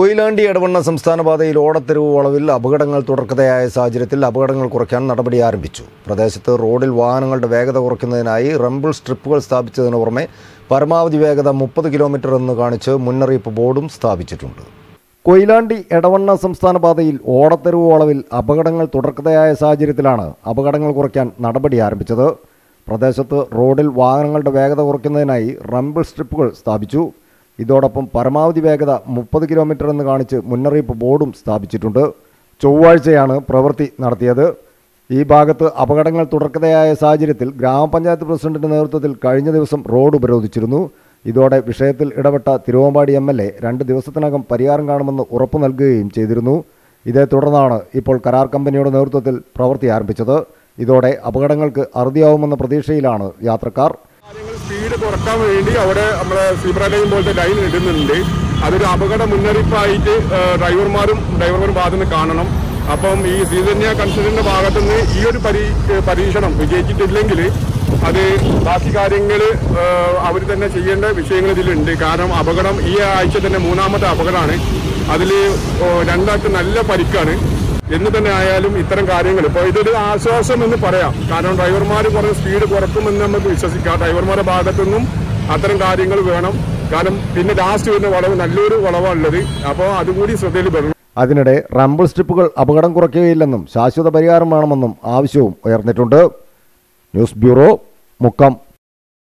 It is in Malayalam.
കൊയിലാണ്ടി എടവണ്ണ സംസ്ഥാന പാതയിൽ ഓടത്തെരുവ് വളവിൽ അപകടങ്ങൾ തുടർക്കഥയായ സാഹചര്യത്തിൽ അപകടങ്ങൾ കുറയ്ക്കാൻ നടപടി ആരംഭിച്ചു. പ്രദേശത്ത് റോഡിൽ വാഹനങ്ങളുടെ വേഗത കുറയ്ക്കുന്നതിനായി റംബിൾ സ്ട്രിപ്പുകൾ സ്ഥാപിച്ചതിന് പുറമെ പരമാവധി വേഗത മുപ്പത് കിലോമീറ്റർ എന്ന് കാണിച്ച് മുന്നറിയിപ്പ് ബോർഡും സ്ഥാപിച്ചിട്ടുണ്ട്. കൊയിലാണ്ടി എടവണ്ണ സംസ്ഥാന പാതയിൽ ഓടത്തെരുവ് വളവിൽ അപകടങ്ങൾ തുടർക്കഥയായ സാഹചര്യത്തിലാണ് അപകടങ്ങൾ കുറയ്ക്കാൻ നടപടി ആരംഭിച്ചത്. പ്രദേശത്ത് റോഡിൽ വാഹനങ്ങളുടെ വേഗത കുറയ്ക്കുന്നതിനായി റംബിൾ സ്ട്രിപ്പുകൾ സ്ഥാപിച്ചു. ഇതോടൊപ്പം പരമാവധി വേഗത മുപ്പത് കിലോമീറ്റർ എന്ന് കാണിച്ച് മുന്നറിയിപ്പ് ബോർഡും സ്ഥാപിച്ചിട്ടുണ്ട്. ചൊവ്വാഴ്ചയാണ് പ്രവൃത്തി നടത്തിയത്. ഈ ഭാഗത്ത് അപകടങ്ങൾ തുടർക്കഥയായ സാഹചര്യത്തിൽ ഗ്രാമപഞ്ചായത്ത് പ്രസിഡന്റിന്റെ നേതൃത്വത്തിൽ കഴിഞ്ഞ ദിവസം റോഡ് ഉപരോധിച്ചിരുന്നു. ഇതോടെ വിഷയത്തിൽ ഇടപെട്ട തിരുവമ്പാടി എം എൽ എ രണ്ട് ദിവസത്തിനകം പരിഹാരം കാണുമെന്ന് ഉറപ്പു നൽകുകയും ചെയ്തിരുന്നു. ഇതേ തുടർന്നാണ് ഇപ്പോൾ കരാർ കമ്പനിയുടെ നേതൃത്വത്തിൽ പ്രവൃത്തി ആരംഭിച്ചത്. ഇതോടെ അപകടങ്ങൾക്ക് അറുതിയാവുമെന്ന പ്രതീക്ഷയിലാണ് യാത്രക്കാർ. കുറയ്ക്കാൻ വേണ്ടി അവിടെ നമ്മളെ സീബ്ര ലൈൻ പോലത്തെ ലൈൻ ഇടുന്നുണ്ട്. അതൊരു അപകട മുന്നറിയിപ്പായിട്ട് ഡ്രൈവർമാരും ഡ്രൈവർമാരും ഭാഗത്തുനിന്ന് കാണണം. അപ്പം ഈ സീതന്യ കൺസൾട്ടിന്റെ ഭാഗത്തു നിന്ന് ഈ ഒരു പരീ പരീക്ഷണം വിജയിച്ചിട്ടില്ലെങ്കിൽ അത് ബാക്കി കാര്യങ്ങൾ അവർ തന്നെ ചെയ്യേണ്ട വിഷയങ്ങൾ ഇതിലുണ്ട്. കാരണം അപകടം ഈ ആഴ്ച തന്നെ മൂന്നാമത്തെ അപകടമാണ്. അതിൽ രണ്ടാൾക്ക് നല്ല പരിക്കാണ്. എന്ന് തന്നെ ആയാലും ഇത്തരം കാര്യങ്ങൾ. ഇപ്പോൾ ഇതൊരു ആശ്വാസം എന്ന് പറയാം. കാരണം ഡ്രൈവർമാർ കുറേ സ്പീഡ് കുറക്കുമെന്ന് നമുക്ക് വിശ്വസിക്കാം. ഡ്രൈവർമാരുടെ ഭാഗത്തു നിന്നും അത്തരം കാര്യങ്ങൾ വേണം. കാരണം പിന്നെ ലാസ്റ്റ് വരുന്ന വളവ് നല്ലൊരു വളവാണുള്ളത്. അപ്പോൾ അതുകൂടി ശ്രദ്ധയിൽ വരണം. അതിനിടെ റംബിൾ സ്ട്രിപ്പുകൾ അപകടം കുറയ്ക്കുകയില്ലെന്നും ശാശ്വത പരിഹാരം വേണമെന്നും ആവശ്യവും ഉയർന്നിട്ടുണ്ട്. News bureau Mukkam.